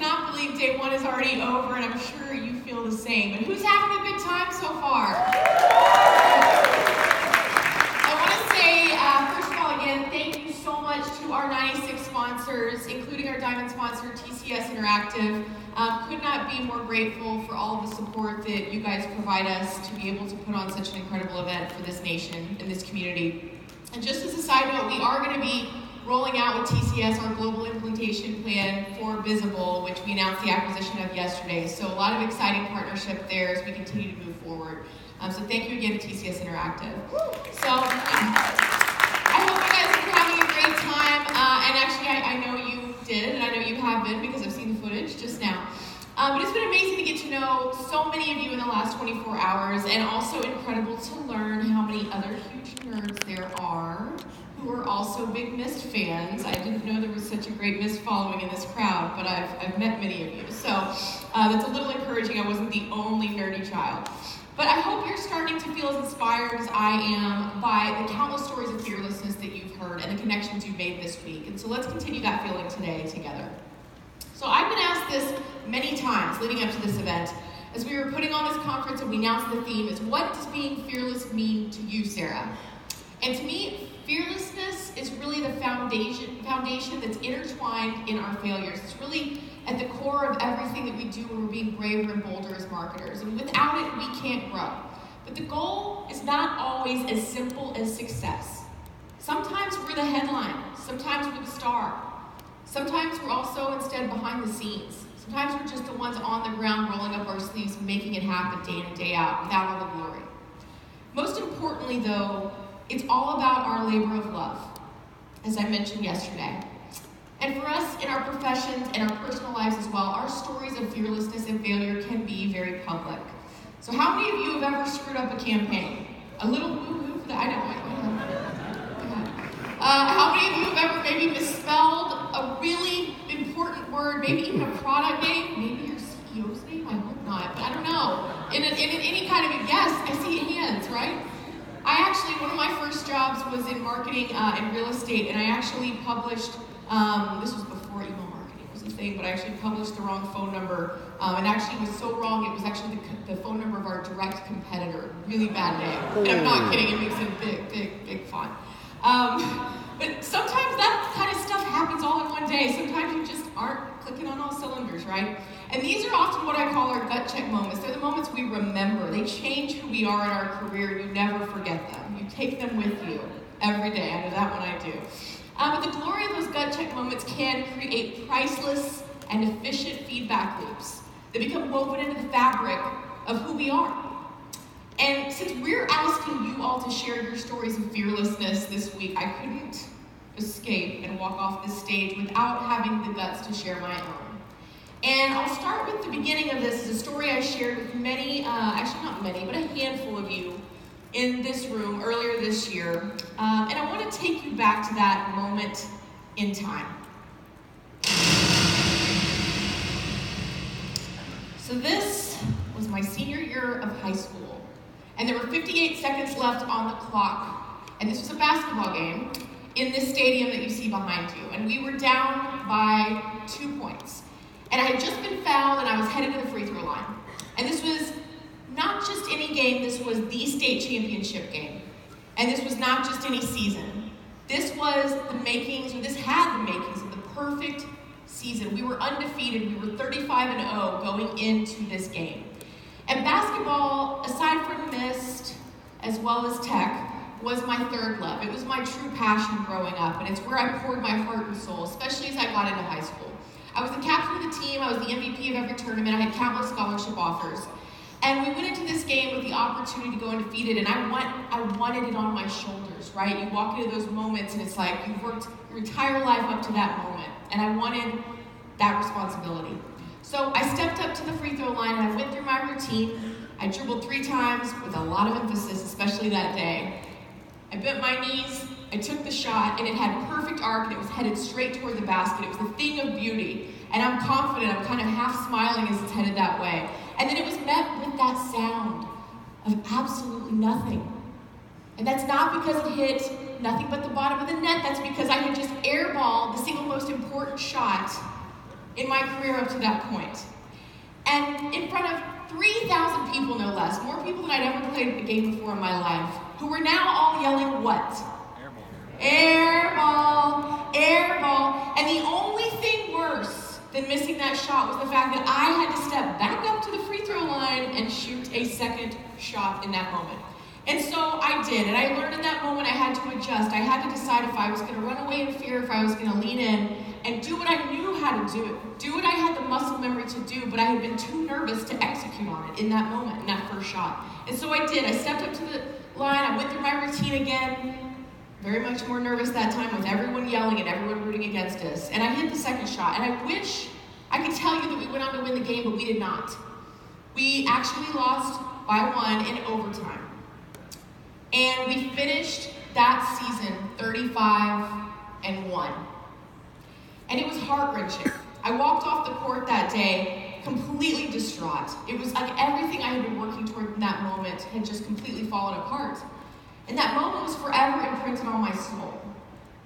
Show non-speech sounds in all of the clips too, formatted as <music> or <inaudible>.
cannot believe day one is already over, and I'm sure you feel the same. But who's having a good time so far? I want to say, uh, first of all, again, thank you so much to our 96 sponsors, including our diamond sponsor, TCS Interactive. Um, could not be more grateful for all of the support that you guys provide us to be able to put on such an incredible event for this nation and this community. And just as a side note, we are going to be rolling out with TCS our global implementation plan for Bizible, which we announced the acquisition of yesterday. So a lot of exciting partnership there as we continue to move forward. Um, so thank you again to TCS Interactive. So I hope you guys are having a great time. Uh, and actually, I, I, know you did, and I know you have been because I've seen the footage just now. Um, but it's been amazing to get to know so many of you in the last 24 hours, and also incredible to learn how many other huge nerds there are who are also big Myst fans. I didn't know there was such a great Myst following in this crowd, but I've, I've met many of you. So uh, that's a little encouraging. I wasn't the only nerdy child. But I hope you're starting to feel as inspired as I am by the countless stories of fearlessness that you've heard and the connections you've made this week. And so let's continue that feeling today together. So I've been asked this many times leading up to this event. As we were putting on this conference and we announced the theme is what does being fearless mean to you, Sarah? And to me, fearlessness is really the foundation, foundation that's intertwined in our failures. It's really at the core of everything that we do when we're being braver and bolder as marketers. And without it, we can't grow. But the goal is not always as simple as success. Sometimes we're the headline, sometimes we're the star. Sometimes we're also instead behind the scenes. Sometimes we're just the ones on the ground rolling up our sleeves, making it happen day in and day out without all the glory. Most importantly, though, it's all about our labor of love, as I mentioned yesterday. And for us in our professions and our personal lives as well, our stories of fearlessness and failure can be very public. So, how many of you have ever screwed up a campaign? A little woo woo for that. I know. Uh, how many of you have ever maybe misspelled a really important word, maybe even a product name, maybe your CEO's name? I hope not, but I don't know. In, a, in any kind of a yes, I see hands, right? I actually, one of my first jobs was in marketing uh, and real estate, and I actually published, um, this was before email marketing was a thing, but I actually published the wrong phone number, um, and actually was so wrong, it was actually the, the, phone number of our direct competitor. Really bad name. And I'm not kidding, it makes it big, big, big font. Um, but sometimes that kind of stuff happens all in one day. Sometimes you just aren't clicking on all cylinders, right? And these what I call our gut check moments. They're the moments we remember. They change who we are in our career. You never forget them. You take them with you every day. I know that one I do. Uh, but the glory of those gut check moments can create priceless and efficient feedback loops that become woven into the fabric of who we are. And since we're asking you all to share your stories of fearlessness this week, I couldn't escape and walk off this stage without having the guts to share my own. And I'll start with the beginning of this. It's a story I shared with many, uh, actually not many, but a handful of you in this room earlier this year. Um, and I want to take you back to that moment in time. So this was my senior year of high school. And there were 58 seconds left on the clock. And this was a basketball game in this stadium that you see behind you. And we were down by two points. And I had just been fouled and I was headed to the free throw line. And this was not just any game, this was the state championship game. And this was not just any season. This was the makings, or this had the makings of the perfect season. We were undefeated. We were 35 and 0 going into this game. And basketball, aside from Myst, as well as tech, was my third love. It was my true passion growing up, and it's where I poured my heart and soul, especially as I got into high school. I was the captain of the team, I was the MVP of every tournament, I had countless scholarship offers. And we went into this game with the opportunity to go undefeated, and I want I wanted it on my shoulders, right? You walk into those moments and it's like you've worked your entire life up to that moment. And I wanted that responsibility. So I stepped up to the free throw line and I went through my routine. I dribbled three times with a lot of emphasis, especially that day. I bent my knees, I took the shot, and it had perfect arc, and it was headed straight toward the basket. It was a thing of beauty. And I'm confident, I'm kind of half smiling as it's headed that way. And then it was met with that sound of absolutely nothing. And that's not because it hit nothing but the bottom of the net. That's because I had just airballed the single most important shot in my career up to that point. And in front of 3,000 people, no less, more people than I'd ever played a game before in my life, who were now all yelling what? Air ball, air ball. And the only thing worse than missing that shot was the fact that I had to step back up to the free throw line and shoot a second shot in that moment. And so I did, and I learned in that moment I had to adjust. I had to decide if I was going to run away in fear, if I was going to lean in, and do what I knew how to do. Do what I had the muscle memory to do, but I had been too nervous to execute on it in that moment, in that first shot. And so I did. I stepped up to the line, I went through my routine again, very much more nervous that time with everyone yelling and everyone rooting against us. And I hit the second shot, and I wish I could tell you that we went on to win the game, but we did not. We actually lost by one in overtime. And we finished that season 35 and 1. And it was heart wrenching. I walked off the court that day completely distraught. It was like everything I had been working toward in that moment had just completely fallen apart. And that moment was forever imprinted on my soul.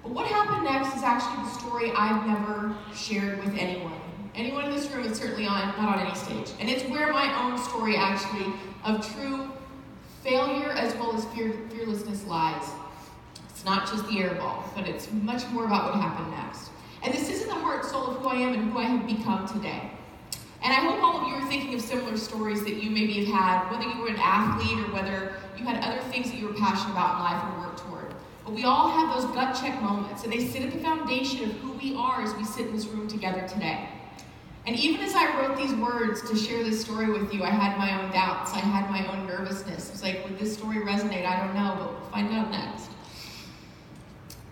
But what happened next is actually the story I've never shared with anyone. Anyone in this room is certainly on, not on any stage. And it's where my own story actually of true failure as well as fear, fearlessness lies. It's not just the air ball, but it's much more about what happened next. And this isn't the heart soul of who I am and who I have become today. And I hope all of you are thinking of similar stories that you maybe have had, whether you were an athlete or whether you had other things that you were passionate about in life and worked toward. But we all have those gut check moments, and they sit at the foundation of who we are as we sit in this room together today. And even as I wrote these words to share this story with you, I had my own doubts. I had my own nervousness. It was like, would this story resonate? I don't know, but we'll find out next.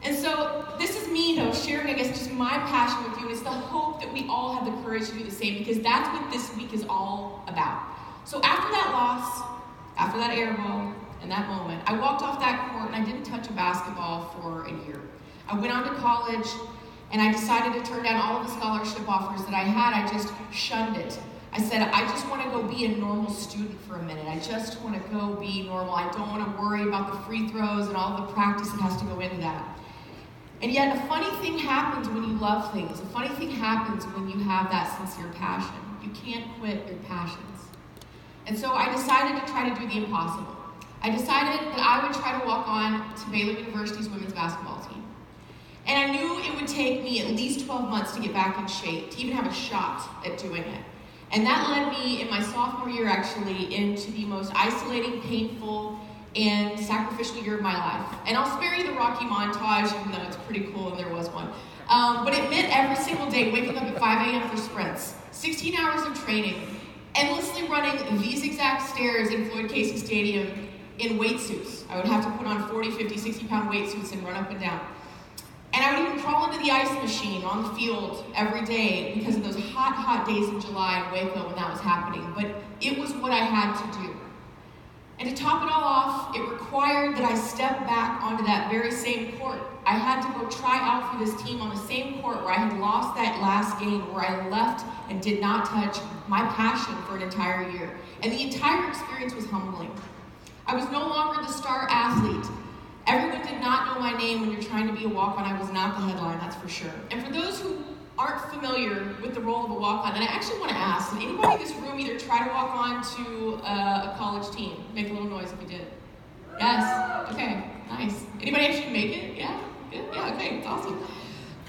And so this is me, though, sharing, I guess, just my passion with you. And it's the hope that we all have the courage to do the same because that's what this week is all about. So after that loss, after that air ball, and that moment, I walked off that court and I didn't touch a basketball for a year. I went on to college and I decided to turn down all of the scholarship offers that I had. I just shunned it. I said, I just want to go be a normal student for a minute. I just want to go be normal. I don't want to worry about the free throws and all the practice that has to go into that. And yet, a funny thing happens when you love things. A funny thing happens when you have that sincere passion. You can't quit your passions. And so I decided to try to do the impossible. I decided that I would try to walk on to Baylor University's women's basketball team. And I knew it would take me at least 12 months to get back in shape, to even have a shot at doing it. And that led me in my sophomore year, actually, into the most isolating, painful, and sacrificial year of my life. And I'll spare you the Rocky montage, even though it's pretty cool and there was one. Um, but it meant every single day waking up at 5 a.m. for sprints, 16 hours of training, endlessly running these exact stairs in Floyd Casey Stadium in weight suits. I would have to put on 40, 50, 60 pound weight suits and run up and down. And I would even crawl into the ice machine on the field every day because of those hot, hot days in July in Waco when that was happening. But it was what I had to do. And to top it all off, it required that I step back onto that very same court. I had to go try out for this team on the same court where I had lost that last game, where I left and did not touch my passion for an entire year. And the entire experience was humbling. I was no longer the star athlete. Everyone did not know my name when you're trying to be a walk on. I was not the headline, that's for sure. And for those who aren't familiar with the role of a walk on, and I actually want to ask did anybody in this room either try to walk on to uh, a college team? Make a little noise if you did. Yes? Okay, nice. Anybody actually make it? Yeah? Good? Yeah, okay, it's awesome.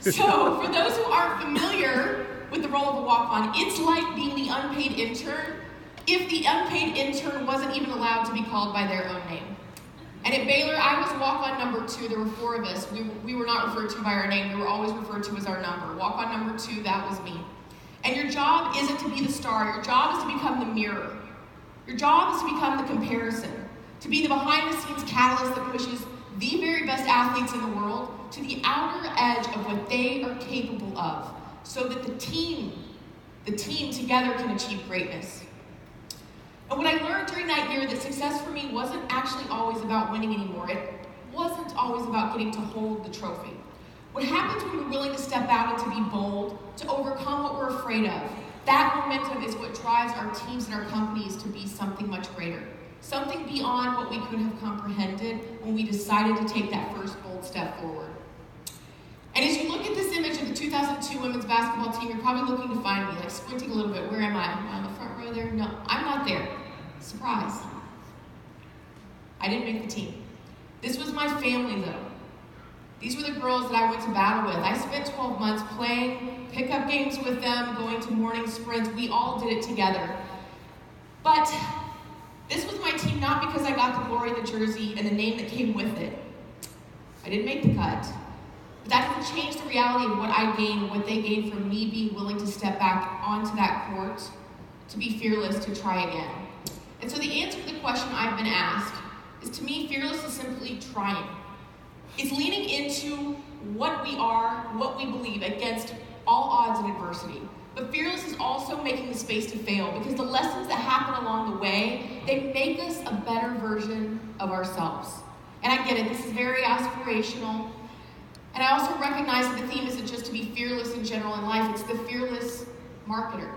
So, <laughs> for those who aren't familiar with the role of a walk on, it's like being the unpaid intern if the unpaid intern wasn't even allowed to be called by their own name. And at Baylor, I was walk on number two. There were four of us. We, we were not referred to by our name, we were always referred to as our number. Walk on number two, that was me. And your job isn't to be the star, your job is to become the mirror. Your job is to become the comparison, to be the behind the scenes catalyst that pushes the very best athletes in the world to the outer edge of what they are capable of, so that the team, the team together can achieve greatness. And what I learned during that year that success for me wasn't actually always about winning anymore. It wasn't always about getting to hold the trophy. What happens when we're willing to step out and to be bold, to overcome what we're afraid of, that momentum is what drives our teams and our companies to be something much greater. Something beyond what we could have comprehended when we decided to take that first bold step forward. And as you look at this image of the 2002 women's basketball team, you're probably looking to find me, like squinting a little bit. Where am I? Am I on the front row there? No, I'm not there. Surprise. I didn't make the team. This was my family, though. These were the girls that I went to battle with. I spent 12 months playing pickup games with them, going to morning sprints. We all did it together. But this was my team not because I got the glory the jersey and the name that came with it. I didn't make the cut. But that doesn't change the reality of what I gained, what they gained from me being willing to step back onto that court, to be fearless, to try again. And so the answer to the question I've been asked is to me, fearless is simply trying. It's leaning into what we are, what we believe against all odds and adversity. But fearless is also making the space to fail because the lessons that happen along the way, they make us a better version of ourselves. And I get it, this is very aspirational. And I also recognize that the theme isn't just to be fearless in general in life, it's the fearless marketer.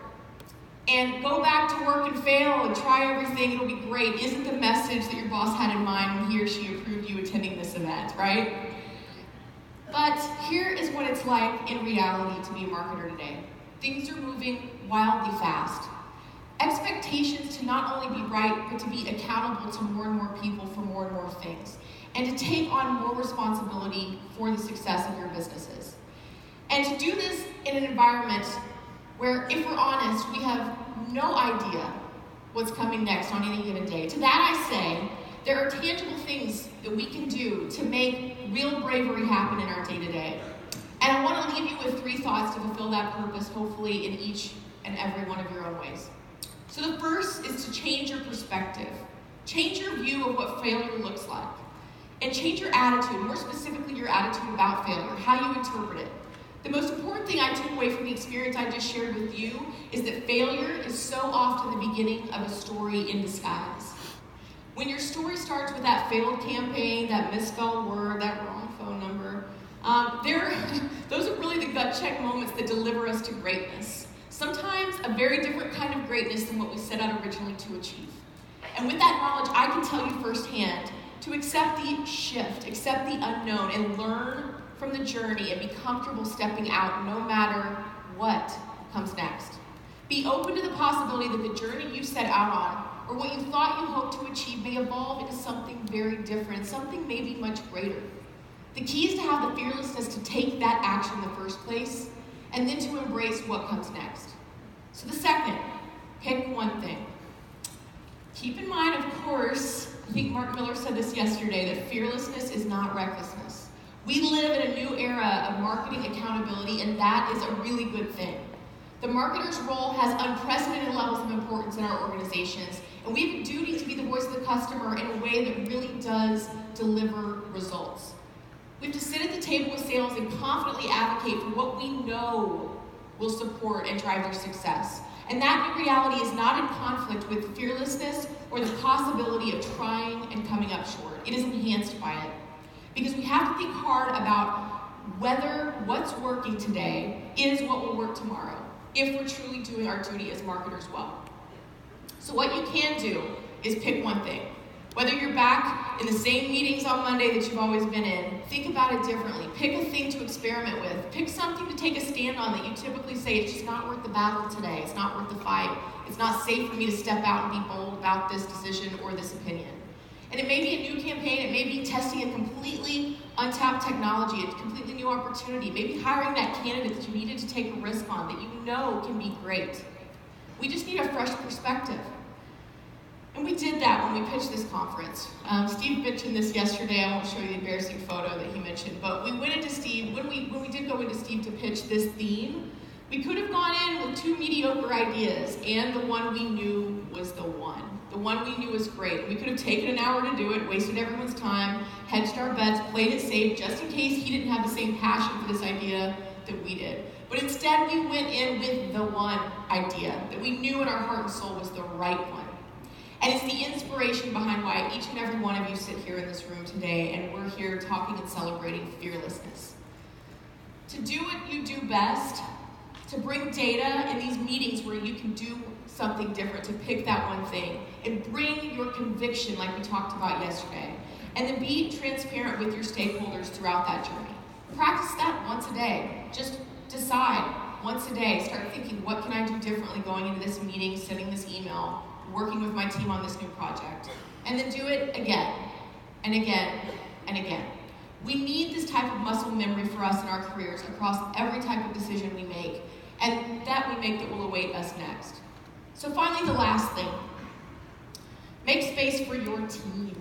And go back to work and fail and try everything, it'll be great. Isn't the message that your boss had in mind when he or she approved you attending this event, right? But here is what it's like in reality to be a marketer today. Things are moving wildly fast. Expectations to not only be right, but to be accountable to more and more people for more and more things. And to take on more responsibility for the success of your businesses. And to do this in an environment where, if we're honest, we have no idea what's coming next on any given day. To that I say, there are tangible things that we can do to make real bravery happen in our day to day. And I want to leave you with three thoughts to fulfill that purpose, hopefully, in each and every one of your own ways. So, the first is to change your perspective, change your view of what failure looks like, and change your attitude, more specifically, your attitude about failure, how you interpret it. The most important thing I took away from the experience I just shared with you is that failure is so often the beginning of a story in disguise. When your story starts with that failed campaign, that misspelled word, that wrong phone number, um, there, <laughs> those are really the gut check moments that deliver us to greatness. Sometimes a very different kind of greatness than what we set out originally to achieve. And with that knowledge, I can tell you firsthand to accept the shift, accept the unknown, and learn from the journey and be comfortable stepping out no matter what comes next. Be open to the possibility that the journey you set out on or what you thought you hoped to achieve may evolve into something very different, something maybe much greater. The key is to have the fearlessness to take that action in the first place and then to embrace what comes next. So, the second, pick one thing. Keep in mind, of course, I think Mark Miller said this yesterday that fearlessness is not recklessness. We live in a new era of marketing accountability, and that is a really good thing. The marketer's role has unprecedented levels of importance in our organizations, and we have a duty to be the voice of the customer in a way that really does deliver results. We have to sit at the table with sales and confidently advocate for what we know will support and drive their success. And that new reality is not in conflict with fearlessness or the possibility of trying and coming up short. It is enhanced by it. Because we have to think hard about whether what's working today is what will work tomorrow, if we're truly doing our duty as marketers well. So, what you can do is pick one thing. Whether you're back in the same meetings on Monday that you've always been in, think about it differently. Pick a thing to experiment with. Pick something to take a stand on that you typically say it's just not worth the battle today. It's not worth the fight. It's not safe for me to step out and be bold about this decision or this opinion. And it may be a new campaign, it may be testing a completely untapped technology, a completely new opportunity, maybe hiring that candidate that you needed to take a risk on that you know can be great. We just need a fresh perspective. And we did that when we pitched this conference. Um, Steve mentioned this yesterday. I won't show you the embarrassing photo that he mentioned, but we went into Steve, when we, when we did go into Steve to pitch this theme, we could have gone in with two mediocre ideas, and the one we knew was the one. The one we knew was great. We could have taken an hour to do it, wasted everyone's time, hedged our bets, played it safe, just in case he didn't have the same passion for this idea that we did. But instead, we went in with the one idea that we knew in our heart and soul was the right one. And it's the inspiration behind why each and every one of you sit here in this room today and we're here talking and celebrating fearlessness. To do what you do best, to bring data in these meetings where you can do something different, to pick that one thing, and bring your conviction like we talked about yesterday. And then be transparent with your stakeholders throughout that journey. Practice that once a day. Just decide once a day, start thinking, what can I do differently going into this meeting, sending this email, working with my team on this new project? And then do it again and again and again. We need this type of muscle memory for us in our careers across every type of decision we make, and that we make that will await us next. So, finally, the last thing make space for your team.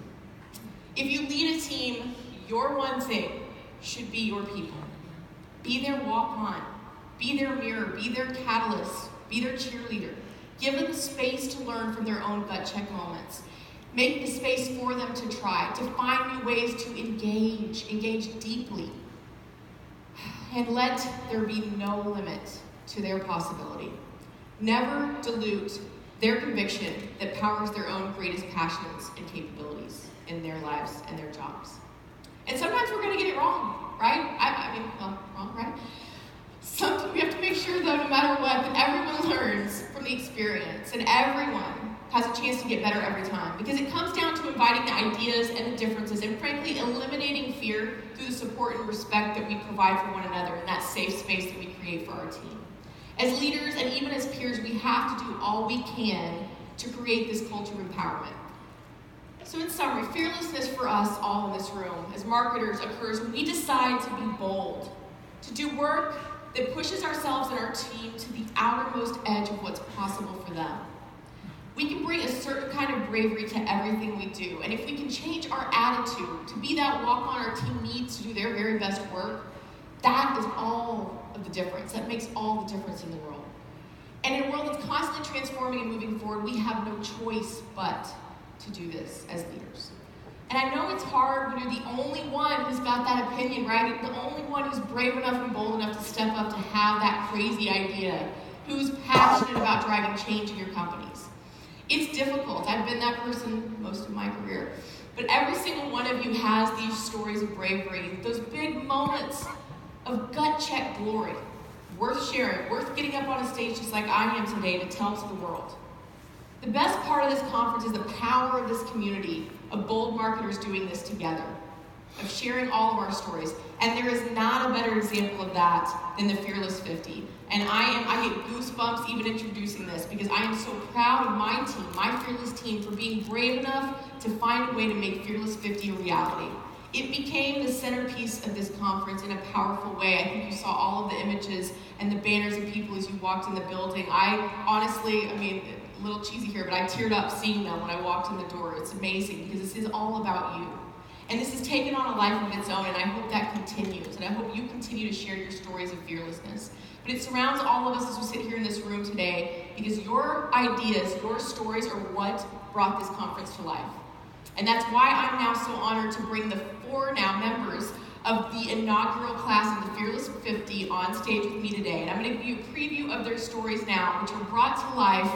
If you lead a team, your one thing should be your people. Be their walk on, be their mirror, be their catalyst, be their cheerleader. Give them space to learn from their own gut check moments. Make the space for them to try, to find new ways to engage, engage deeply. And let there be no limit to their possibility. Never dilute their conviction that powers their own greatest passions and capabilities in their lives and their jobs. And sometimes we're going to get it wrong, right? I, I mean, well, wrong, right? Sometimes we have to make sure, though, no matter what, that everyone learns from the experience and everyone has a chance to get better every time. Because it comes down to inviting the ideas and the differences and, frankly, eliminating fear through the support and respect that we provide for one another in that safe space that we create for our team. As leaders and even as peers, we have to do all we can to create this culture of empowerment. So, in summary, fearlessness for us all in this room as marketers occurs when we decide to be bold, to do work that pushes ourselves and our team to the outermost edge of what's possible for them. We can bring a certain kind of bravery to everything we do, and if we can change our attitude to be that walk on our team needs to do their very best work, that is all of the difference. That makes all the difference in the world. And in a world that's constantly transforming and moving forward, we have no choice but to do this as leaders. And I know it's hard when you're the only one who's got that opinion, right? The only one who's brave enough and bold enough to step up to have that crazy idea, who's passionate about driving change in your companies. It's difficult. I've been that person most of my career. But every single one of you has these stories of bravery, those big moments of gut check glory, worth sharing, worth getting up on a stage just like I am today to tell to the world. The best part of this conference is the power of this community of bold marketers doing this together, of sharing all of our stories. And there is not a better example of that than the Fearless 50. And I am I get goosebumps even introducing this because I am so proud of my team, my Fearless team, for being brave enough to find a way to make Fearless 50 a reality. It became the centerpiece of this conference in a powerful way. I think you saw all of the images and the banners of people as you walked in the building. I honestly, I mean, a little cheesy here, but I teared up seeing them when I walked in the door. It's amazing because this is all about you. And this has taken on a life of its own, and I hope that continues. And I hope you continue to share your stories of fearlessness. But it surrounds all of us as we sit here in this room today because your ideas, your stories are what brought this conference to life. And that's why I'm now so honored to bring the four now members of the inaugural class of the Fearless 50 on stage with me today. And I'm going to give you a preview of their stories now, which are brought to life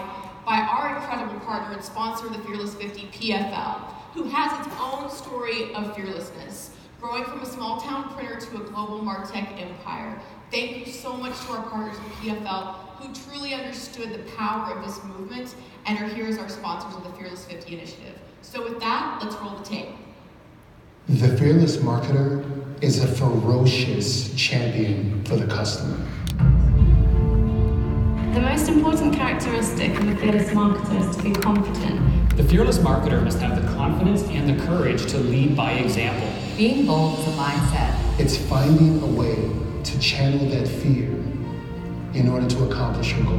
by our incredible partner and sponsor of the Fearless 50, PFL, who has its own story of fearlessness, growing from a small town printer to a global MarTech empire. Thank you so much to our partners at PFL who truly understood the power of this movement and are here as our sponsors of the Fearless 50 initiative. So, with that, let's roll the tape. The fearless marketer is a ferocious champion for the customer. The most important characteristic of a fearless marketer is to be confident. The fearless marketer must have the confidence and the courage to lead by example. Being bold is a mindset. It's finding a way to channel that fear in order to accomplish your goal.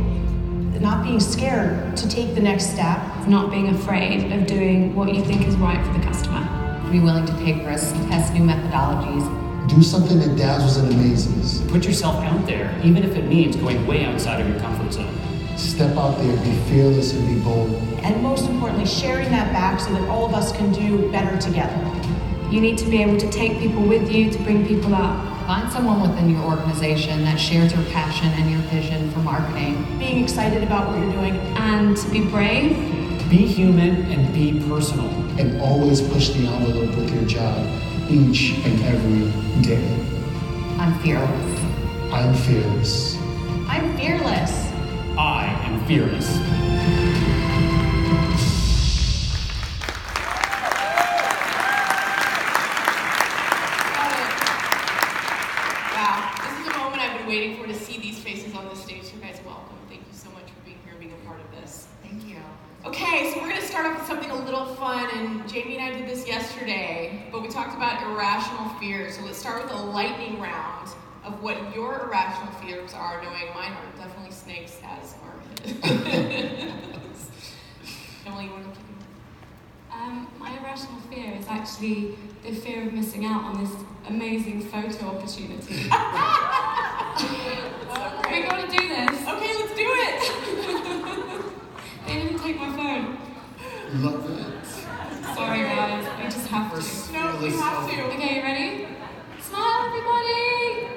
Not being scared to take the next step. Not being afraid of doing what you think is right for the customer. Be willing to take risks and test new methodologies. Do something that dazzles and amazes. Put yourself out there, even if it means going way outside of your comfort zone. Step out there, be fearless and be bold. And most importantly, sharing that back so that all of us can do better together. You need to be able to take people with you to bring people up. Find someone within your organization that shares your passion and your vision for marketing. Being excited about what you're doing. And be brave. Be human and be personal. And always push the envelope with your job each and every day. I'm fearless. I'm fearless. I'm fearless. I am fearless. And Jamie and I did this yesterday, but we talked about irrational fears. So let's start with a lightning round of what your irrational fears are, knowing mine are definitely snakes as are <laughs> Emily, you want to keep Um, my irrational fear is actually the fear of missing out on this amazing photo opportunity. We're going to do this. Okay, let's do it. <laughs> They didn't take my phone. Love it. Sorry, guys. I just have We're to. No, we have to. Okay, you ready? Smile, everybody!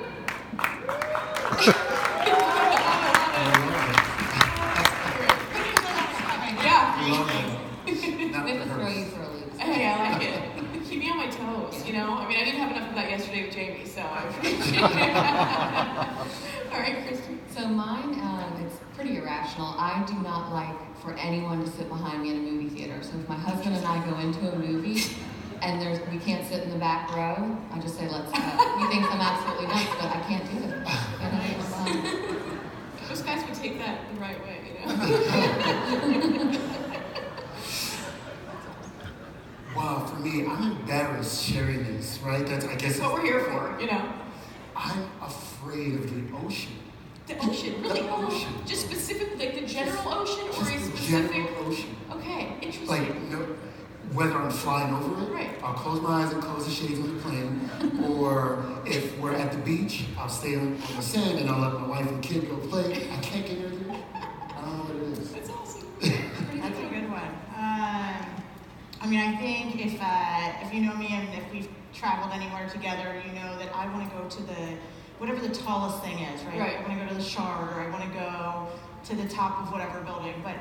Yeah. Love it. Not We have to for throw you for a loop. Hey, I like it. <laughs> Keep me on my toes, you know? I mean, I didn't have enough of that yesterday with Jamie, so I appreciate it. <laughs> All right, Kristen. So mine, um, it's pretty irrational. I do not like for anyone to sit behind me in a movie theater. So if my husband and I go into a movie <laughs> and there's we can't sit in the back row, I just say let's go. He thinks I'm absolutely nuts, but I can't do it. <laughs> I don't think I'm fine. Those guys would take that the right way, you know? <laughs> Wow, for me, I'm embarrassed sharing this, right? That's I guess That's what we're here for, you know? I'm afraid of the ocean. The ocean, really? The ocean. Just specific, like the general ocean or a Just the specific? general ocean. Okay, interesting. Like, no, whether I'm flying over it, Right. I'll close my eyes and close the shades on the plane, or if we're at the beach, I'll stay on, on the sand and I'll let my wife and kid go play. I can't get near it. I don't know what it is. That's awesome. <laughs> That's a good one. Um, I mean, I think if uh, if you know me and if we've traveled anywhere together, you know that I want to go to the whatever the tallest thing is, right? Right. I want to go to the Shard or I want to go to the top of whatever building. But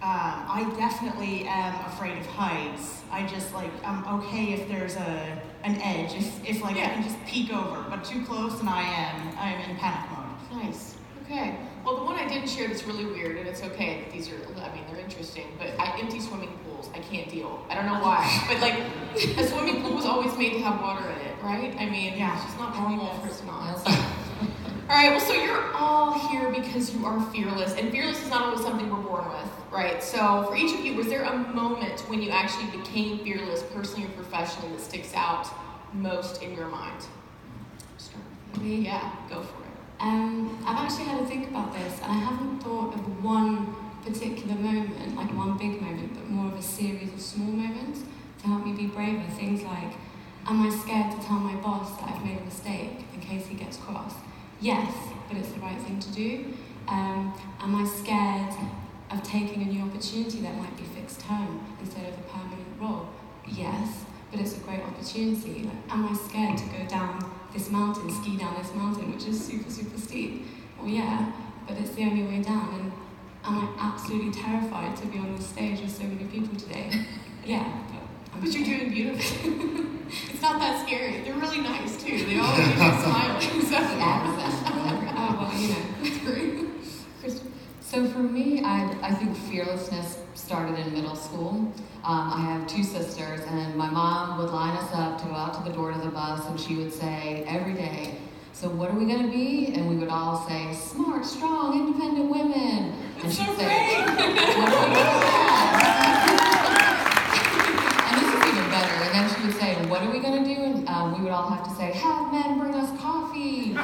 um, I definitely am afraid of heights. I just like I'm okay if there's a an edge, if if like I can just peek over, but too close and I am I'm in panic mode. Nice. Okay. Well, the one I didn't share that's really weird, and it's okay. These are, I mean, they're interesting, but I empty swimming pools. I can't deal. I don't know why, <laughs> but like, a swimming pool was always made to have water in it, right? I mean, Yeah. it's just not normal for it to not. Miles. All right, well, so you're all here because you are fearless, and fearless is not always something we're born with, right? So, for each of you, was there a moment when you actually became fearless, personally or professionally, that sticks out most in your mind? Me? Yeah, go for it. Um, I've actually had to think about this, and I haven't thought of one particular moment, like one big moment, but more of a series of small moments to help me be braver. Things like, am I scared to tell my boss that I've made a mistake in case he gets cross? Yes, but it's the right thing to do. Um, am I scared of taking a new opportunity that might be fixed term instead of a permanent role? Yes, but it's a great opportunity. Like, am I scared to go down this mountain, ski down this mountain, which is super, super steep? Well, yeah, but it's the only way down. And am I absolutely terrified to be on this stage with so many people today? <laughs> Yeah, but I'm But you're doing beautifully. <laughs> it's not that scary. They're really nice too. They all <laughs> leave you smiling. So. Oh, well, you know, it's great. Kristen? So for me, I, think fearlessness started in middle school. Um, I have two sisters, and my mom would line us up to go out to the door to the bus, and she would say every day, "So what are we going to be?" And we would all say, "Smart, strong, independent women." And she'd say, "What are we gonna be?" And this is even better. And then she would say, "What are we going to do?" And um, we would all have to say, "Have men bring us coffee." <laughs>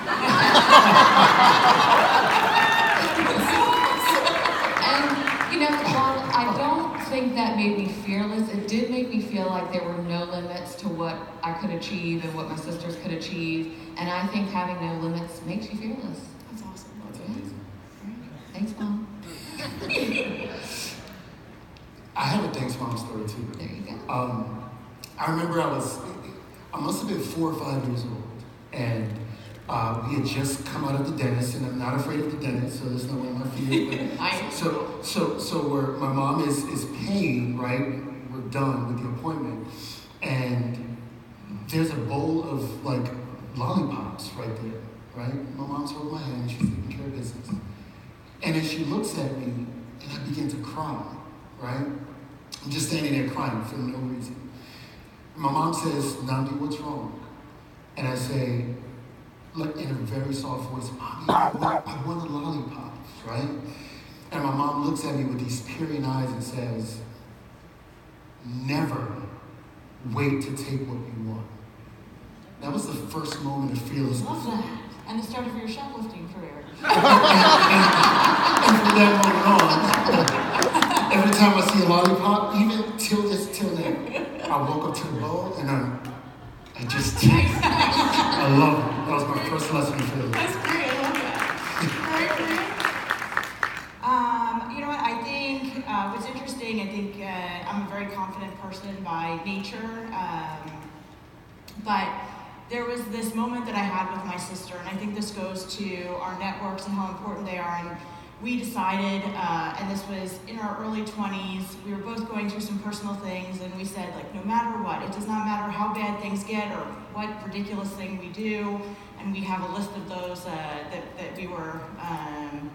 And you know, while I don't think that made me fearless, it did make me feel like there were no limits to what I could achieve and what my sisters could achieve. And I think having no limits makes you fearless. That's awesome. That's amazing. Thanks, mom. <laughs> I have a thanks mom story too. There you go. Um, I remember I was, I must have been four or five years old, and uh, we had just come out of the dentist, and I'm not afraid of the dentist, so there's no way my fear. <laughs> I But <laughs> am. so, so, so we're, my mom is is paying, right? We're done with the appointment, and there's a bowl of like lollipops right there, right? My mom's holding my hand, she's taking care of business, and as she looks at me, and I begin to cry, right? I'm just standing there crying for no reason. My mom says, Nandi, what's wrong? And I say, like in a very soft voice, Mommy, I want, a lollipop, right? And my mom looks at me with these peering eyes and says, Never wait to take what you want. That was the first moment of fearlessness. Love that. And the start of your shoplifting career. <laughs> and from that moment on, every time I see a lollipop, even till this till now, I walk up to the bowl and I, I just take <laughs> it. I love it. That was my first lesson in fearlessness. That's great. I love that. All right, Maria? Um, you know what? I think uh, what's interesting. I think uh, I'm a very confident person by nature, um, but there was this moment that I had with my sister, and I think this goes to our networks and how important they are. And we decided, uh, and this was in our early 20s, we were both going through some personal things, and we said, like, no matter what, it does not matter how bad things get or what ridiculous thing we do, and we have a list of those uh, that, that we were. Um,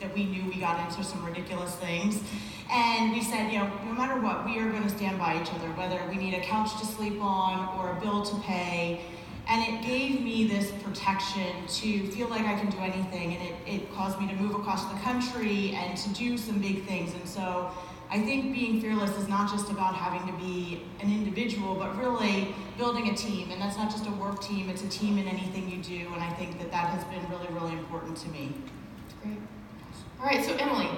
that we knew we got into some ridiculous things. And we said, you know, no matter what, we are going to stand by each other, whether we need a couch to sleep on or a bill to pay. And it gave me this protection to feel like I can do anything. And it, it caused me to move across the country and to do some big things. And so I think being fearless is not just about having to be an individual, but really building a team. And that's not just a work team, it's a team in anything you do. And I think that that has been really, really important to me. Great. All right, so Emily,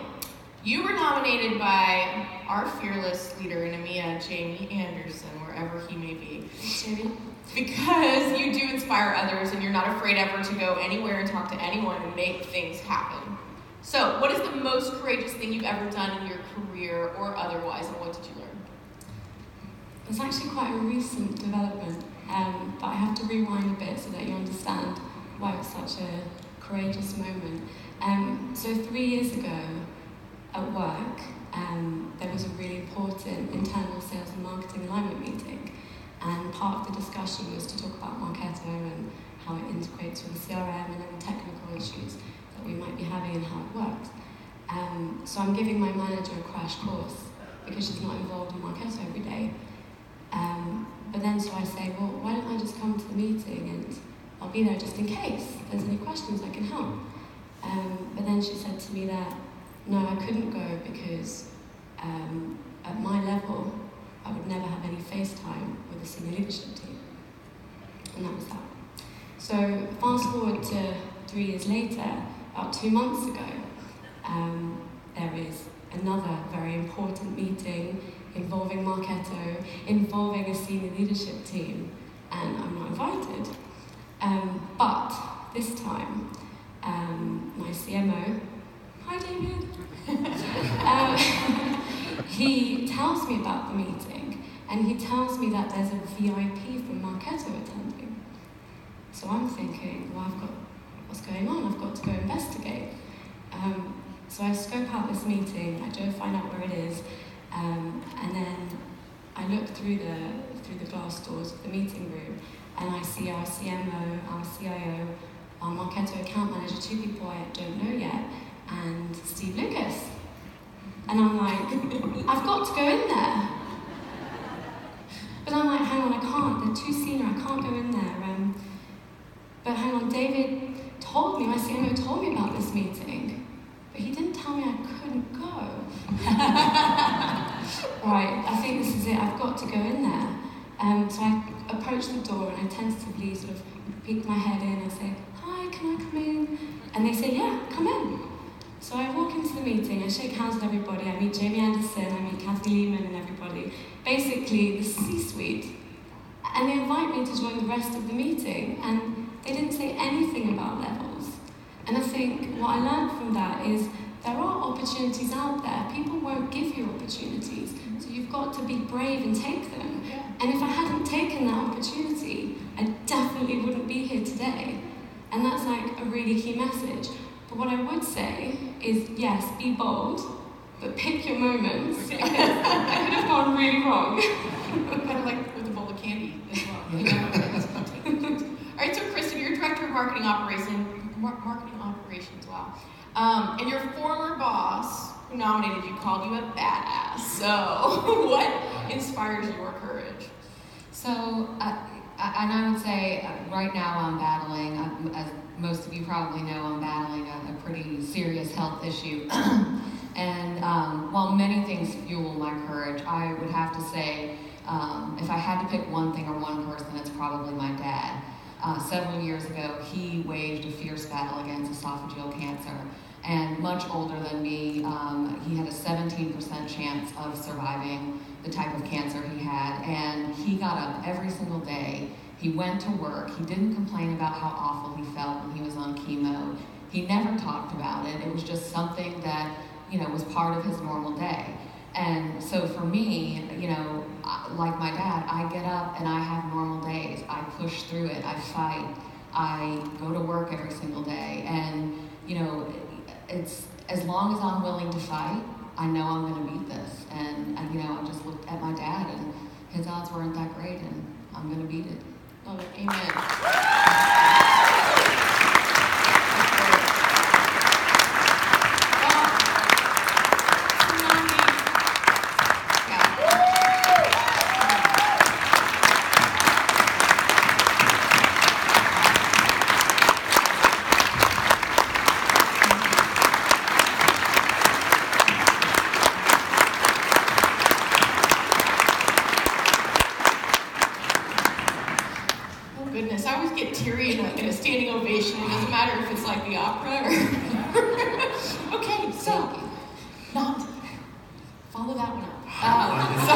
you were nominated by our fearless leader in EMEA, Jamie Anderson, wherever he may be. Jamie? Because you do inspire others and you're not afraid ever to go anywhere and talk to anyone and make things happen. So, what is the most courageous thing you've ever done in your career or otherwise, and what did you learn? It's actually quite a recent development, um, but I have to rewind a bit so that you understand why it was such a courageous moment. Um, so three years ago, at work, um, there was a really important internal sales and marketing alignment meeting, and part of the discussion was to talk about Marketo and how it integrates with the CRM and any technical issues that we might be having and how it works. Um, so I'm giving my manager a crash course because she's not involved in Marketo every day. Um, but then so I say, well, why don't I just come to the meeting and I'll be there just in case there's any questions I can help. Um, but then she said to me that no, I couldn't go because um, at my level, I would never have any face time with the senior leadership team. And that was that. So fast forward to three years later, about two months ago, um, there is another very important meeting involving Marketo, involving a senior leadership team, and I'm not invited. Um, but this time, um, my CMO, hi David, <laughs> <laughs> he tells me about the meeting and he tells me that there's a VIP from Marketo attending. So I'm thinking, well, I've got what's going on? I've got to go investigate. Um, so I scope out this meeting, I go find out where it is, um, and then I look through the through the glass doors of the meeting room, and I see our CMO, our CIO, our Marketo account manager, two people I don't know yet, and Steve Lucas. And I'm like, I've got to go in there. But I'm like, hang on, I can't. They're too senior. I can't go in there. Um, but hang on, David told me, my CMO told me about this meeting, but he didn't tell me I couldn't go. <laughs> right, I think this is it. I've got to go in there. Um, so I approach the door and I tentatively sort of peek my head in and say, Hi, can I come in? And they say, Yeah, come in. So I into the meeting, I shake hands with everybody, I meet Jamie Anderson, I meet Kathy Lehman and everybody. Basically, the C suite. And they invite me to join the rest of the meeting, and they didn't say anything about levels. And I think what I learned from that is there are opportunities out there. People won't give you opportunities, so you've got to be brave and take them. And if I hadn't taken that opportunity, I definitely wouldn't be here today. And that's like a really key message. But what I would say is yes, be bold, but pick your moments. Because <laughs> I could have gone really wrong. kind of like with a bowl of candy as well. <laughs> All right, so Kristen, you're director of marketing operations, mar- marketing operations. Wow. Um, and your former boss, who nominated you, called you a badass. So, <laughs> what inspires your courage? So, uh, and I would say uh, right now I'm battling, uh, as probably know I'm battling a, a pretty serious health issue. <clears throat> and um, while many things fuel my courage, I would have to say um, if I had to pick one thing or one person, it's probably my dad. Uh, several years ago, he waged a fierce battle against esophageal cancer. And much older than me, um, he had a 17% chance of surviving the type of cancer he had. And he got up every single day. He went to work. He didn't complain about how awful he felt when he was on chemo. He never talked about it. It was just something that, you know, was part of his normal day. And so for me, you know, like my dad, I get up and I have normal days. I push through it. I fight. I go to work every single day. And, you know, it's as long as I'm willing to fight, I know I'm going to beat this. And, you know, I just looked at my dad and his odds weren't that great and I'm going to beat it. Oh, amen. Oh goodness, I always get teary in a, in a standing ovation. It doesn't matter if it's like the opera or. okay, so not follow that one up. Um, so,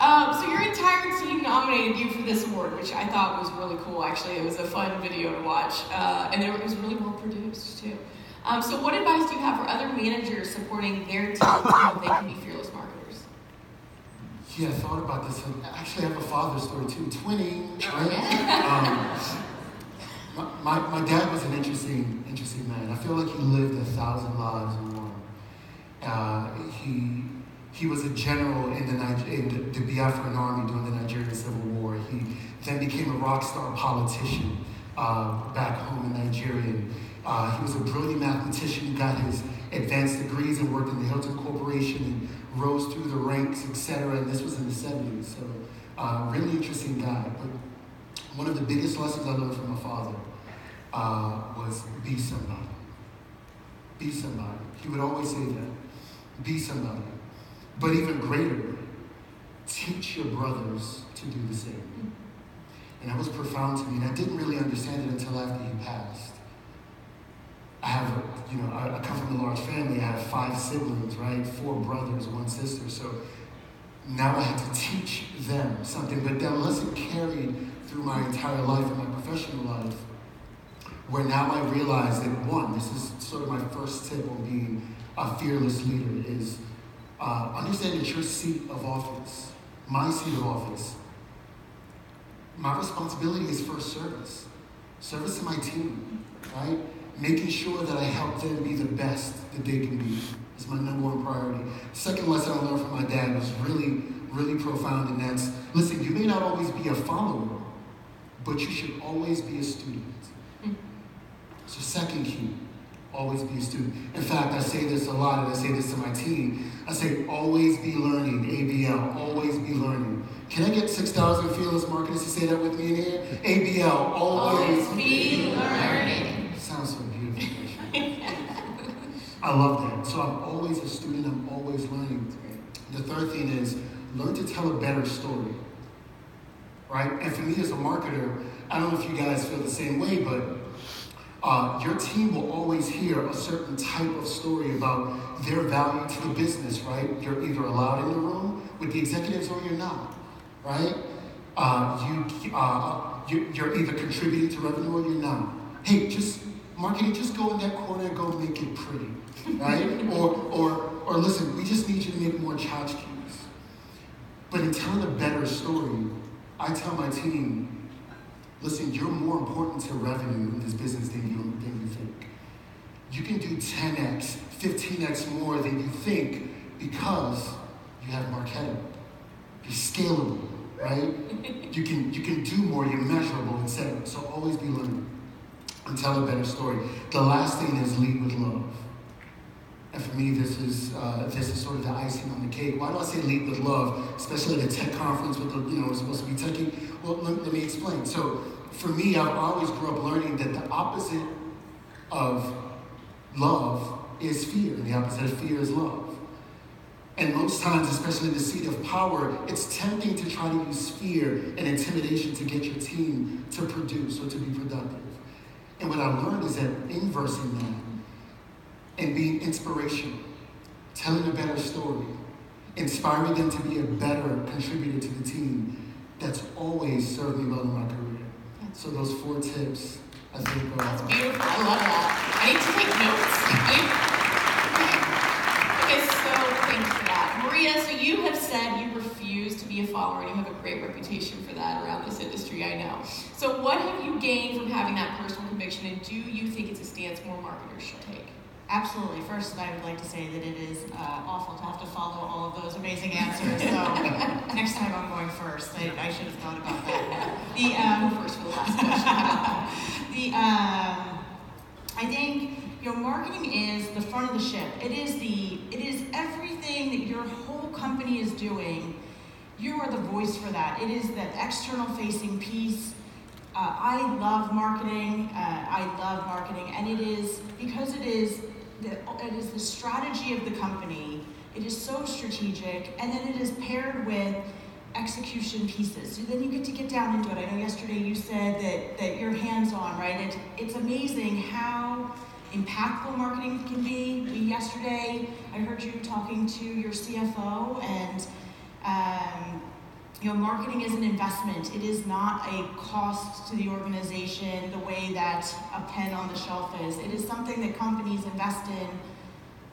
um, so your entire team nominated you for this award, which I thought was really cool. Actually, it was a fun video to watch, uh, and it was really well produced too. Um, so, what advice do you have for other managers supporting their team so they can be fearless marketers? Yeah, I thought about this. Actually, I have a father story too. Twinning, right? Um, my, my, my dad was an interesting, interesting man. I feel like he lived a thousand lives in one. Uh, he, he was a general in the, Niger- in the, the Biafran army during the Nigerian Civil War. He then became a rock star politician uh, back home in Nigeria. Uh, he was a brilliant mathematician He got his advanced degrees and worked in the Hilton Corporation and rose through the ranks, etc. And this was in the 70s. So, uh, really interesting guy. But one of the biggest lessons I learned from my father uh, was be somebody. Be somebody. He would always say that. Be somebody. But even greater, teach your brothers to do the same. And that was profound to me, and I didn't really understand it until after he passed. I have, a, you know, I, come from a large family. I have five siblings, right? Four brothers, one sister. So now I had to teach them something. But that lesson carried through my entire life and my professional life, where now I realize that one, this is sort of my first tip on being a fearless leader, is uh, understand that your seat of office, my seat of office, my responsibility is first service. Service to my team, right? Making sure that I help them be the best that they can be is my number one priority. Second lesson I learned from my dad was really, really profound, and that's listen, you may not always be a follower, but you should always be a student. Mm. So, second key, always be a student. In fact, I say this a lot, and I say this to my team. I say, always be learning, ABL, always be learning. Can I get 6,000 fearless marketers to say that with me in here? ABL, always, Always be learning. Sounds so beautiful. I love that. So I'm always a student, I'm always learning. The third thing is learn to tell a better story. Right? And for me as a marketer, I don't know if you guys feel the same way, but uh, your team will always hear a certain type of story about their value to the business, right? You're either allowed in the room with the executives or you're not, right? Uh, you, uh, you, you're either contributing to revenue or you're not. Hey, just marketing, just go in that corner and go make it pretty, right? or, or, or listen, we just need you to make more tchotchkes. But in telling a better story, I tell my team, listen, you're more important to revenue in this business than you, than you think. You can do 10x, 15x more than you think because you have Marketo. You're scalable, right? you can you can do more, you're measurable, etc. So always be learning and tell a better story. The last thing is lead with love. And for me, this is uh, this is sort of the icing on the cake. Why do I say lead with love, especially at a tech conference with the, you know, it's supposed to be techie? Well, let, let me explain. So for me, I've always grew up learning that the opposite of love is fear, and the opposite of fear is love. And most times, especially in the seat of power, it's tempting to try to use fear and intimidation to get your team to produce or to be productive. And what I learned is that inversing that and being inspirational, telling a better story, inspiring them to be a better contributor to the team, that's always served me well in my career. So those four tips, I think, are. That's beautiful. I love that. I need to take notes. <laughs> okay, so thanks for Maria, so you have said you refuse to be a follower and you have a great reputation for that around this industry, I know. So what have you gained from having that personal conviction and do you think it's a stance more marketers should take? Absolutely. First, I would like to say that it is uh, awful to have to follow all of those amazing answers. So <laughs> next time I'm going first. I, I should have thought about that. <laughs> The um, first for the last question. <laughs> the um, I think your marketing is the front of the ship. It is the it is everything that your whole company is doing. You are the voice for that. It is that external facing piece. Uh, I love marketing. Uh, I love marketing, and it is because it is the, it is the strategy of the company. It is so strategic, and then it is paired with execution pieces. So then you get to get down into it. I know yesterday you said that, that you're hands-on, right? It, it's amazing how impactful marketing can be. Yesterday, I heard you talking to your CFO, and um, you know, marketing is an investment. It is not a cost to the organization the way that a pen on the shelf is. It is something that companies invest in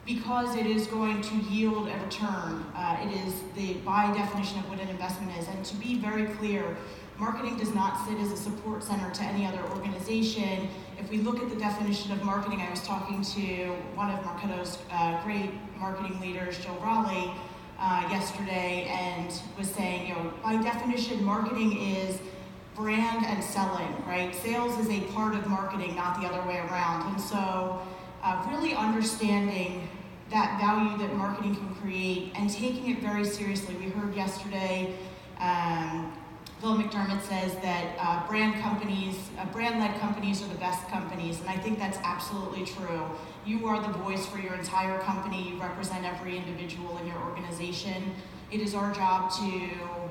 because it is going to yield a return. Uh, it is the by definition of what an investment is. And to be very clear, marketing does not sit as a support center to any other organization. If we look at the definition of marketing, I was talking to one of Marketo's uh, great marketing leaders, Joe Raleigh, uh, yesterday, and was saying, you know, by definition, marketing is brand and selling, right? Sales is a part of marketing, not the other way around. And so uh, really understanding that value that marketing can create and taking it very seriously. We heard yesterday, um, Bill McDermott says that uh, brand companies, uh, brand-led companies are the best companies, and I think that's absolutely true. You are the voice for your entire company. You represent every individual in your organization. It is our job to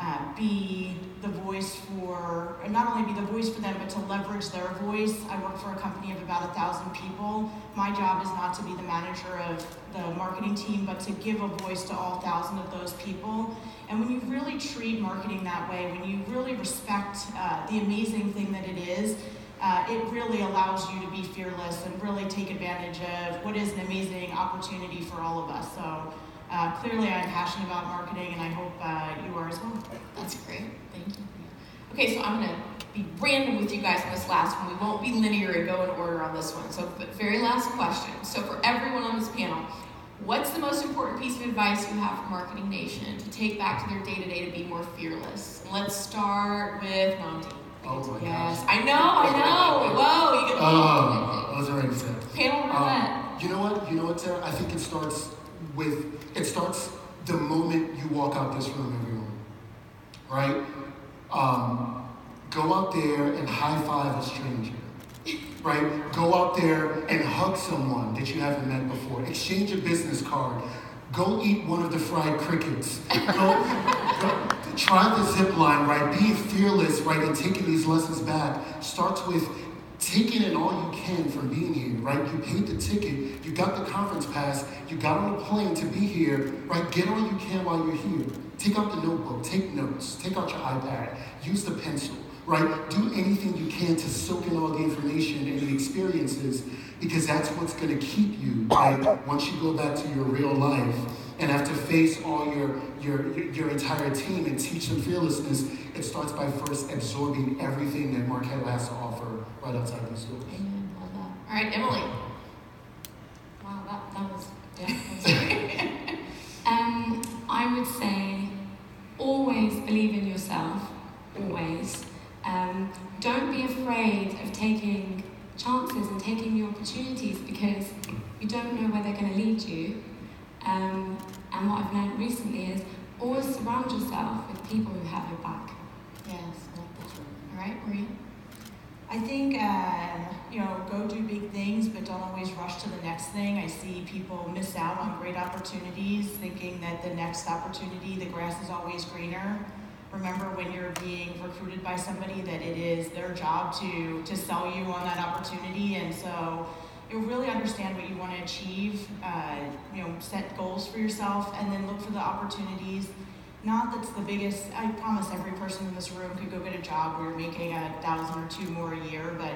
uh, be the voice for, not only be the voice for them, but to leverage their voice. I work for a company of about a thousand people. My job is not to be the manager of the marketing team, but to give a voice to all thousand of those people. And when you really treat marketing that way, when you really respect uh, the amazing thing that it is, uh, it really allows you to be fearless and really take advantage of what is an amazing opportunity for all of us. So uh, clearly, I'm passionate about marketing, and I hope uh, you are as well. That's great. Thank you. Okay, so I'm going to be random with you guys on this last one. We won't be linear and go in order on this one. So, very last question. So, for everyone on this panel, what's the most important piece of advice you have for Marketing Nation to take back to their day to day to be more fearless? And let's start with Monty. Oh my yes, gosh. I know, I know. Whoa, you get Oh, I was already set. panel roulette. Um, you know what? You know what, Sarah? I think it starts with it starts the moment you walk out this room, everyone. Right? Um, go out there and high five a stranger. Right? Go out there and hug someone that you haven't met before. Exchange a business card. Go eat one of the fried crickets. Go, go, try the zip line, right? Being fearless, right, and taking these lessons back starts with taking in all you can from being here, right? You paid the ticket, you got the conference pass, you got on a plane to be here, right? Get all you can while you're here. Take out the notebook, take notes, take out your iPad, use the pencil, right? Do anything you can to soak in all the information and the experiences because that's what's going to keep you, right? Once you go back to your real life and have to face all your, your, your entire team and teach them fearlessness, it starts by first absorbing everything that Marketo has to offer right outside these doors. Amen. Love that. All right, Emily. Wow, that, that was, yeah, that was <laughs> um, I would say always believe in yourself, always. Um, don't be afraid of taking chances and taking new opportunities because you don't know where they're going to lead you. Um, and what I've learned recently is always surround yourself with people who have your back. Yes, love that. All right, Maria? I think, um, you know, go do big things, but don't always rush to the next thing. I see people miss out on great opportunities, thinking that the next opportunity, the grass is always greener. Remember when you're being recruited by somebody that it is their job to, to sell you on that opportunity. And so you really understand what you want to achieve, uh, you know, set goals for yourself, and then look for the opportunities not that's the biggest, I promise every person in this room could go get a job where you're making a thousand or two more a year, but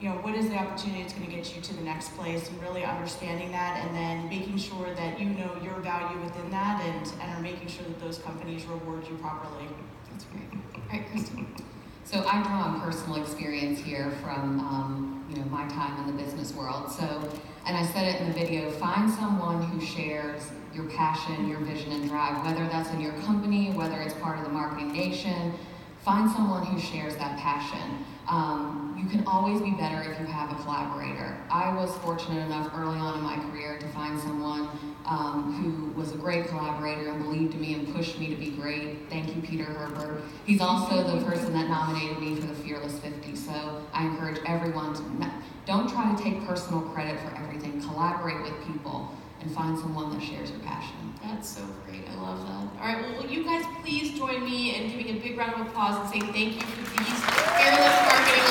you know, what is the opportunity that's going to get you to the next place and really understanding that and then making sure that you know your value within that and, and are making sure that those companies reward you properly. That's great. All right, Kristen. So I draw on personal experience here from um, you know my time in the business world. So, and I said it in the video: find someone who shares your passion, your vision, and drive. Whether that's in your company, whether it's part of the marketing nation, find someone who shares that passion. Um, you can always be better if you have a collaborator. I was fortunate enough early on in my career to find someone um, who was a great collaborator and believed in me and pushed me to be great. Thank you, Peter Herbert. He's also the person that nominated me for the Fearless 50. So I encourage everyone to don't try to take personal credit for everything. Collaborate with people and find someone that shares your passion. That's so great. I love that. All right, well, will you guys please join me in giving a big round of applause and saying thank you for these fearless marketing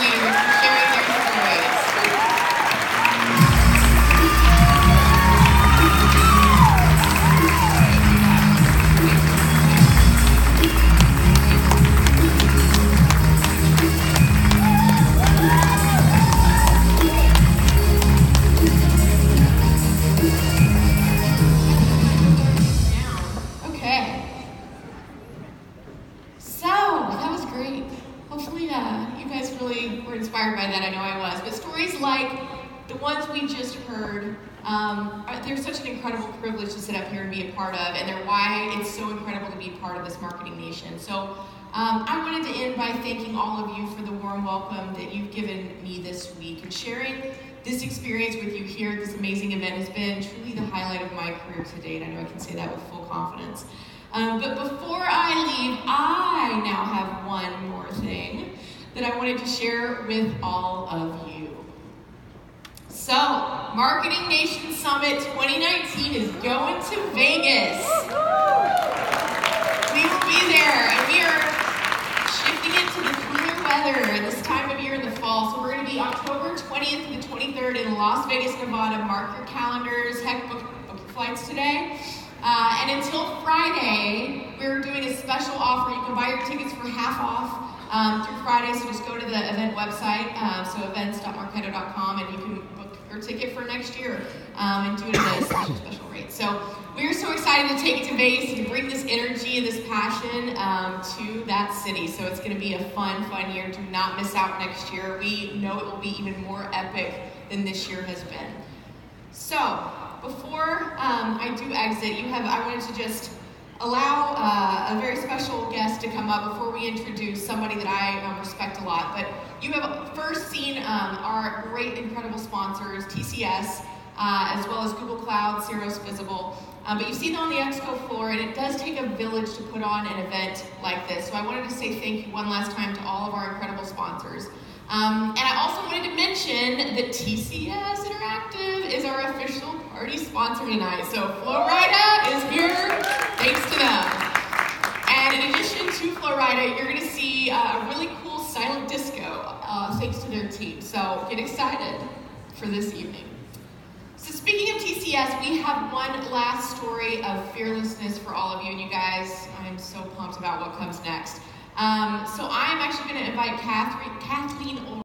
So. Um, I wanted to end by thanking all of you for the warm welcome that you've given me this week and sharing this experience with you here at this amazing event has been truly the highlight of my career to date. I know I can say that with full confidence. Um, but before I leave, I now have one more thing that I wanted to share with all of you. So, Marketing Nation Summit 2019 is going to Vegas. Be there, and we are shifting it to the cooler weather this time of year in the fall. So we're going to be October 20th to the 23rd in Las Vegas, Nevada. Mark your calendars. Heck, book, book your flights today. Uh, and until Friday, we're doing a special offer. You can buy your tickets for half off um, through Friday. So just go to the event website, uh, so events.marketo.com, and you can book your ticket for next year um, and do it at a special, special rate. So we're so excited to take it to Vegas and bring this energy and this passion um, to that city. So it's going to be a fun, fun year. Do not miss out next year. We know it will be even more epic than this year has been. So before um, I do exit, you have I wanted to just allow uh, a very special guest to come up before we introduce somebody that I um, respect a lot. But you have first seen um, our great, incredible sponsors, TCS, uh, as well as Google Cloud, Cirrus Bizible. Um, but you've seen them on the expo floor, and it does take a village to put on an event like this. So I wanted to say thank you one last time to all of our incredible sponsors. Um, and I also wanted to mention that TCS Interactive is our official party sponsor tonight. So Flo Rida is here thanks to them. And in addition to Flo Rida, you're going to see uh, a really cool silent disco uh, thanks to their team. So get excited for this evening. So speaking of TCS, we have one last story of fearlessness for all of you, and you guys, I'm so pumped about what comes next. Um, so I'm actually going to invite Kathleen